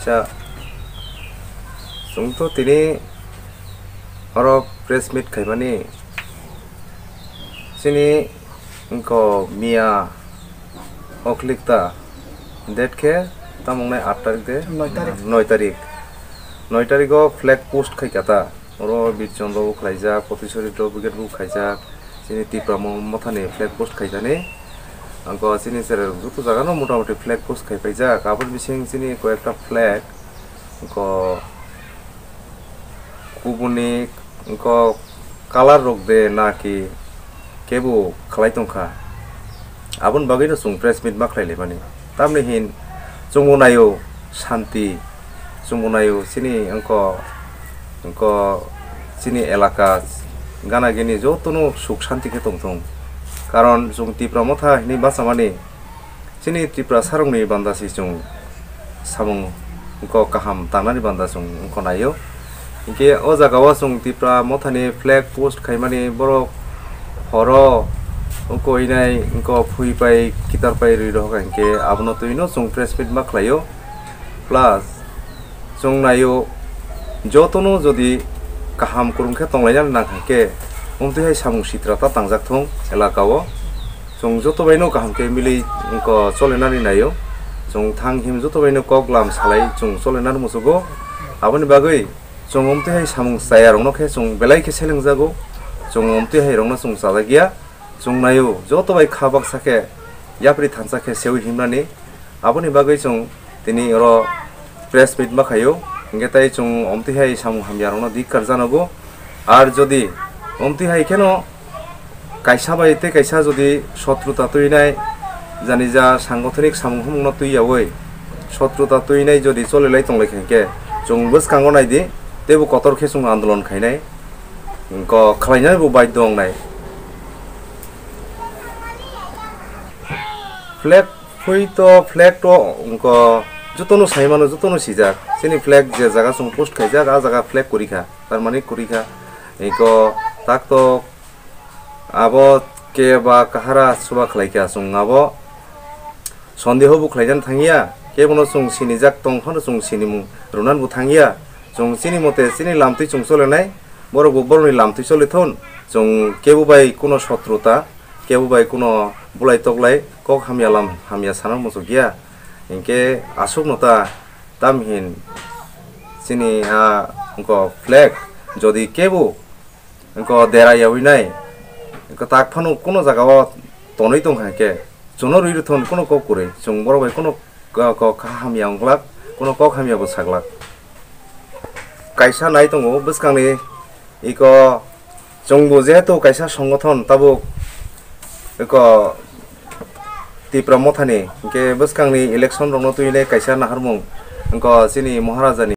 আচ্ছা তুমি তো তিনি অর প্রেস মিট খাইবানি চিনি ইঙ্ক মিয়া অকলিকতা ডেট খে তামংনাই আট তারিখ দে নয় তারিখ নয় তারিখ ফ্ল্যাগ পোস্ট খাইকাতা ওর বীরচন্দ্রবু খাইজাক প্রতিশরী ব্রিগেডবু খাইজাক চিনি টিপ্রাম মথানি ফ্ল্যাগ পোস্ট খাইজানি আঙ্কো চিনি স্যার দুটো জায়গানো মোটামুটি ফ্ল্যাগ পোস্ট খাই পাই যা কাপড় বিছিং চিনি কয়েকটা ফ্ল্যাগ আঙ্কো কুবুনি আঙ্কো কালার রোগ দে নাকি কেবো খালাই তংখা আবন বাগিনো চুং প্রেস মিট মা খাইলে মানে। তামনি হিন চুমুনায়ও শান্তি চুমুনায়ও চিনি আঙ্ক আঙ্ক চিনি এলাকা, গানাগিনি যতনো সুখ শান্তিকে তংথং कारण सङ्ति मैले चिनि सारि बेसङ सानो कहाँ ताना बोके अजा गाउँ तिप्रा मे फ्ल्याग पोस्ट खै मे बर हर उपा पै खिटार पै रुख खाके अब नुन सङ फ्रेस पेट मायो प्लास नायो न जनो जुन कहाँ कुरुखेत लके umtihai samung sitra ta tangjak thong elakao chung joto baino kaham ke mili ko cholenani nayo chung thang him joto baino koklam salai chung cholenar musugo aboni bagoi chung umtihai samung saya rongno khe chung belai ke seleng jago chung umtihai rongno chung sada gya chung nayo joto bai khabak sake yapri thansa khe seu himnani aboni bagoi chung tini ro press meet মা খাইও ইঙ্গে তাই চুং অমতি high সামু হামিয়ারনো দিক কার জানাবো আর যদি অন্তিহা এখানেও কাইসা বাড়িতে কাইসা যদি শত্রুতা তৈ নাই, জানি যা সাংগঠনিক সামগ্রমূল তৈয়াবই শত্রুতা তৈ নাই যদি চলে লাই তংলাই খাইকে জং বস কাঙ্গো নাই দি, তেবো কতর খেসুং আন্দোলন খাইনাই ক খাইনাই বো বাইদ্য অং নাই। ফ্ল্যাগ ফুই তো ফ্ল্যাগ তো অঙ্ক যতনো সাই মানুষ যতনো সিজাক সেনি ফ্ল্যাগ যে জায়গা সঙ্গে পোস্ট খাইজাক আ জায়গা ফ্ল্যাগ করিখা, তার মানে করিখা। এই tak to abo ke ba kahara suba khlai ka sung abo sondi hobu khlai jan thangiya ke bono sung sini jak tong khon sung sini mu runan bu thangiya jong sini mote sini lamti chung sole nai boro bu boro ni lamti sole thon jong ke bu bai kono shatruta ke bu bai kono bulai toklai kok hamya lam hamya sanam mo sugiya inke asuk nota tamhin sini ha ko flag যদি কেবো इनको देरायावै नै इनको ताकफानु कोनो जगाव तनै दं हाके जुनो रुइरु थन कोनो कक कुरे जों बरबाय कोनो क खाहामिया अंग्लाब কোনো কক হামিয়াবো সাগলাক কাইসা নাই দङ বসকাংনি ইক জংবো যেহেতু কাইসা সংগঠন তাবো ইক তিপ্রা মথানি ইনকে বসকাংনি ইলেকশন রংনো তুইলে কাইসা নাহারমুং ইনক চিনি মহারাজানি